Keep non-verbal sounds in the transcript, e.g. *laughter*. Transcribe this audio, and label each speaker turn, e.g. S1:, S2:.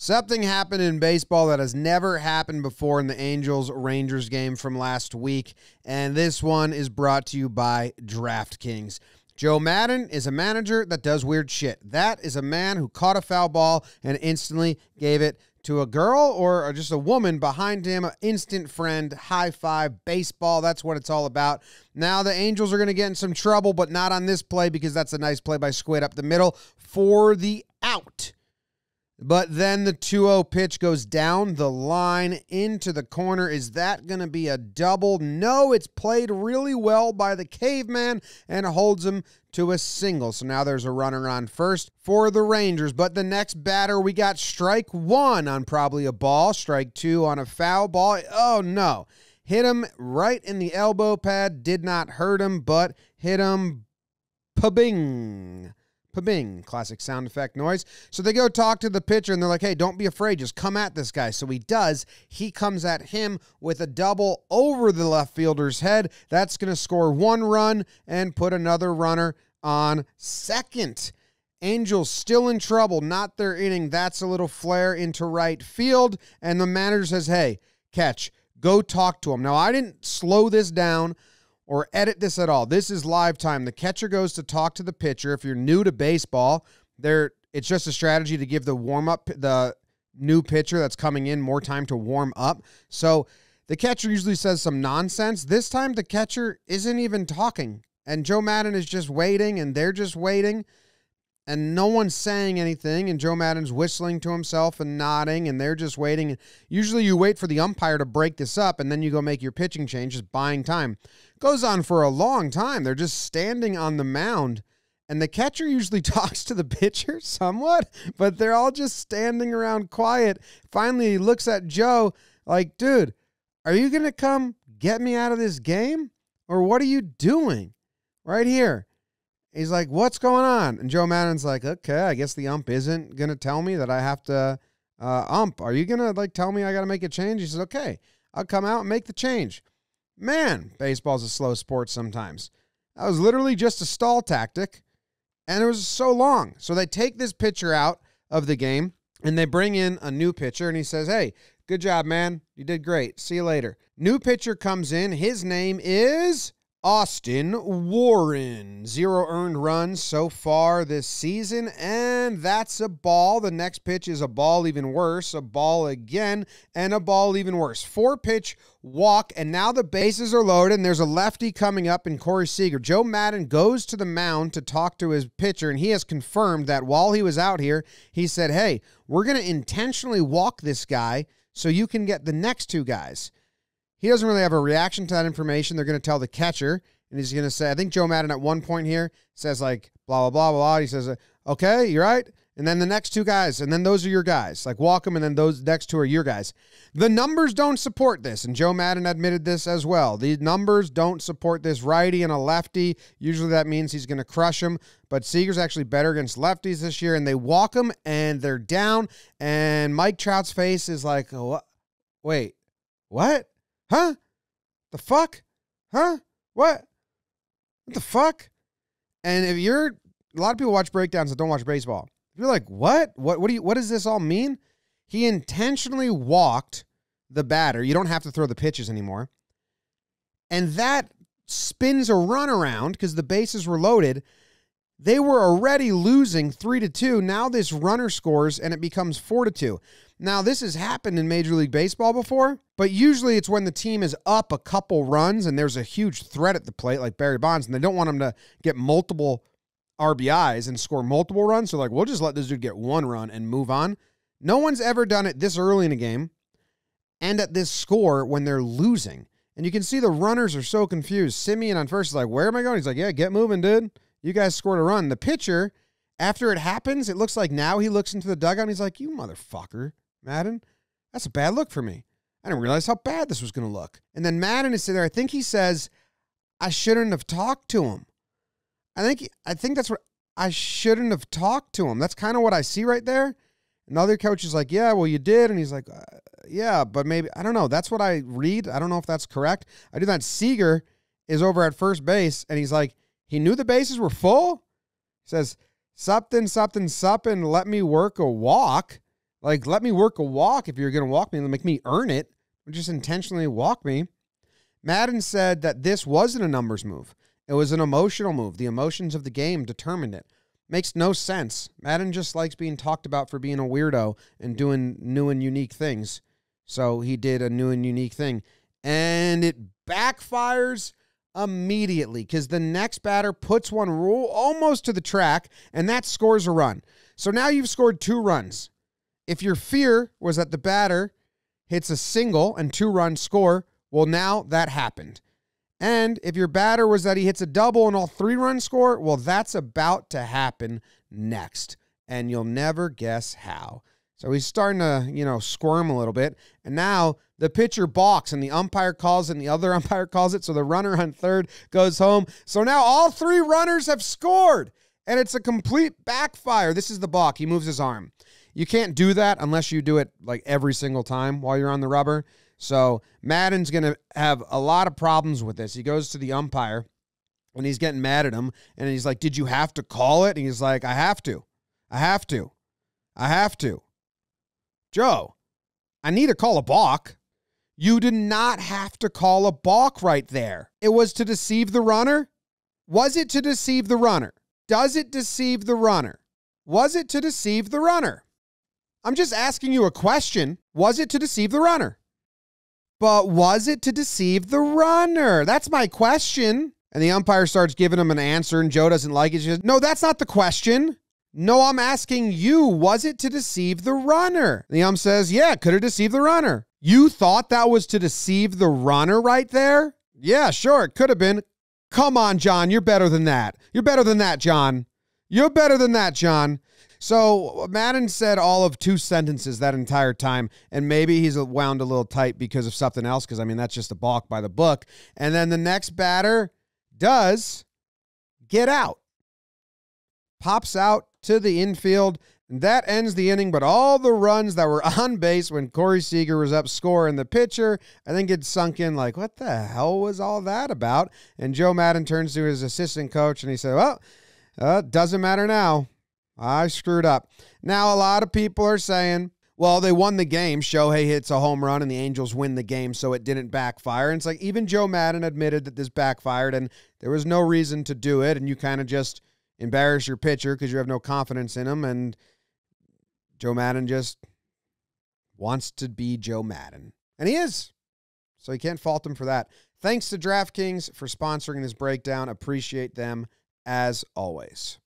S1: Something happened in baseball that has never happened before in the Angels Rangers game from last week, and this one is brought to you by DraftKings. Joe Maddon is a manager that does weird shit. That is a man who caught a foul ball and instantly gave it to a girl or just a woman behind him, an instant friend, high five, baseball. That's what it's all about. Now the Angels are going to get in some trouble, but not on this play because that's a nice play by Squid up the middle for the out. But then the 2 0 pitch goes down the line into the corner. Is that going to be a double? No, it's played really well by the caveman and holds him to a single. So now there's a runner on first for the Rangers. But the next batter, we got strike one on probably a ball, strike two on a foul ball. Oh, no. Hit him right in the elbow pad. Did not hurt him, but hit him. Pabing Bing, classic sound effect noise. So they go talk to the pitcher and they're like, hey, don't be afraid. Just come at this guy. So he does. He comes at him with a double over the left fielder's head. That's going to score one run and put another runner on second. Angels still in trouble, not their inning. That's a little flare into right field. And the manager says, hey, catch, go talk to him. Now, I didn't slow this down or edit this at all. This is live time. The catcher goes to talk to the pitcher. If you're new to baseball, there it's just a strategy to give the warm up the new pitcher that's coming in more time to warm up. So the catcher usually says some nonsense. This time the catcher isn't even talking. And Joe Maddon is just waiting and they're just waiting and no one's saying anything and Joe Maddon's whistling to himself and nodding and they're just waiting. Usually you wait for the umpire to break this up and then you go make your pitching change, just buying time. Goes on for a long time. They're just standing on the mound and the catcher usually *laughs* talks to the pitcher somewhat, but they're all just standing around quiet. Finally, he looks at Joe like, dude, are you going to come get me out of this game? Or what are you doing right here? He's like, "What's going on?" And Joe Maddon's like, "Okay, I guess the ump isn't gonna tell me that I have to uh, ump. Are you gonna like tell me I got to make a change?" He says, "Okay, I'll come out and make the change." Man, baseball's a slow sport sometimes. That was literally just a stall tactic, and it was so long. So they take this pitcher out of the game and they bring in a new pitcher, and he says, "Hey, good job, man. You did great. See you later." New pitcher comes in. His name is Austin Warren. Zero earned runs so far this season, and that's a ball. The next pitch is a ball even worse, a ball again, and a ball even worse. Four pitch walk, and now the bases are loaded, and there's a lefty coming up in Corey Seager. Joe Maddon goes to the mound to talk to his pitcher, and he has confirmed that while he was out here, he said, Hey, we're going to intentionally walk this guy so you can get the next two guys. He doesn't really have a reaction to that information. They're going to tell the catcher, and he's going to say, I think Joe Maddon at one point here says, like, blah, blah, blah, blah. He says, uh, okay, you're right. And then the next two guys, and then those are your guys. Like, walk them, and then those next two are your guys. The numbers don't support this, and Joe Maddon admitted this as well. The numbers don't support this righty and a lefty. Usually that means he's going to crush him, but Seager's actually better against lefties this year, and they walk him, and they're down, and Mike Trout's face is like, oh, wait, what? Huh? The fuck? Huh? What? What the fuck? And if you're a lot of people watch breakdowns that don't watch baseball. You're like, what? What what do you what does this all mean? He intentionally walked the batter. You don't have to throw the pitches anymore. And that spins a run around because the bases were loaded. They were already losing three to two. Now this runner scores and it becomes four to two. Now, this has happened in Major League Baseball before, but usually it's when the team is up a couple runs and there's a huge threat at the plate, like Barry Bonds, and they don't want him to get multiple RBIs and score multiple runs. So, like, we'll just let this dude get one run and move on. No one's ever done it this early in a game and at this score when they're losing. And you can see the runners are so confused. Semien on first is like, Where am I going? He's like, Yeah, get moving, dude. You guys scored a run. The pitcher, after it happens, it looks like now he looks into the dugout and he's like, You motherfucker. Maddon, that's a bad look for me. I didn't realize how bad this was going to look. And then Maddon is sitting there. I think he says, I shouldn't have talked to him. I think I think that's what I shouldn't have talked to him. That's kind of what I see right there. Another coach is like, "Yeah, well, you did," and he's like, uh, "Yeah, but maybe I don't know." That's what I read. I don't know if that's correct. I do that. Seager is over at first base, and he's like, he knew the bases were full. He says, "Something, something, something. Let me work a walk." Like, let me work a walk if you're going to walk me, make me earn it. Just intentionally walk me. Maddon said that this wasn't a numbers move. It was an emotional move. The emotions of the game determined it. Makes no sense. Maddon just likes being talked about for being a weirdo and doing new and unique things. So he did a new and unique thing. And it backfires immediately because the next batter puts one rule almost to the track and that scores a run. So now you've scored two runs. If your fear was that the batter hits a single and two runs score, well, now that happened. And if your batter was that he hits a double and all three runs score, well, that's about to happen next. And you'll never guess how. So he's starting to, you know, squirm a little bit. And now the pitcher balks and the umpire calls and the other *laughs* umpire calls it. So the runner on third goes home. So now all three runners have scored. And it's a complete backfire. This is the balk. He moves his arm. You can't do that unless you do it like every single time while you're on the rubber. So Maddon's going to have a lot of problems with this. He goes to the umpire and he's getting mad at him. And he's like, Did you have to call it? And he's like, I have to. I have to. I have to. Joe, I need to call a balk. You did not have to call a balk right there. It was to deceive the runner. Was it to deceive the runner? Does it deceive the runner? Was it to deceive the runner? I'm just asking you a question. Was it to deceive the runner? But was it to deceive the runner? That's my question. And the umpire starts giving him an answer, and Joe doesn't like it. She says, No, that's not the question. No, I'm asking you, was it to deceive the runner? The ump says, Yeah, could have deceived the runner. You thought that was to deceive the runner right there? Yeah, sure, it could have been. Come on, John, you're better than that. You're better than that, John. You're better than that, John. So Maddon said all of two sentences that entire time, and maybe he's wound a little tight because of something else. Because I mean, that's just a balk by the book. And then the next batter does get out, pops out to the infield. And that ends the inning, but all the runs that were *laughs* on base when Corey Seager was up scoring the pitcher, I think it sunk in like, what the hell was all that about? And Joe Maddon turns to his assistant coach and he said, Well, uh, doesn't matter now. I screwed up. Now, a lot of people are saying, well, they won the game. Shohei hits a home run and the Angels win the game, so it didn't backfire. And it's like even Joe Maddon admitted that this backfired and there was no reason to do it. And you kind of just embarrass your pitcher because you have no confidence in him. And Joe Maddon just wants to be Joe Maddon. And he is. So you can't fault him for that. Thanks to DraftKings for sponsoring this breakdown. Appreciate them as always.